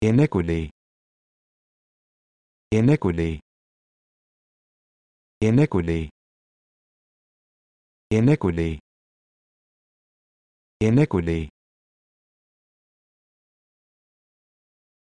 iniquity iniquity iniquity iniquity iniquity